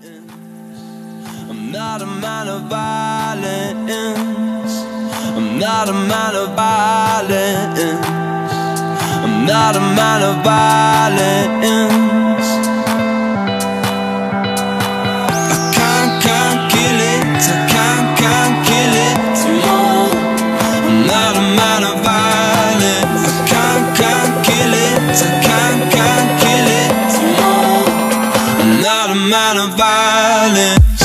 I'm not a man of violence. I'm not a man of violence. I'm not a man of violence. A man of violence.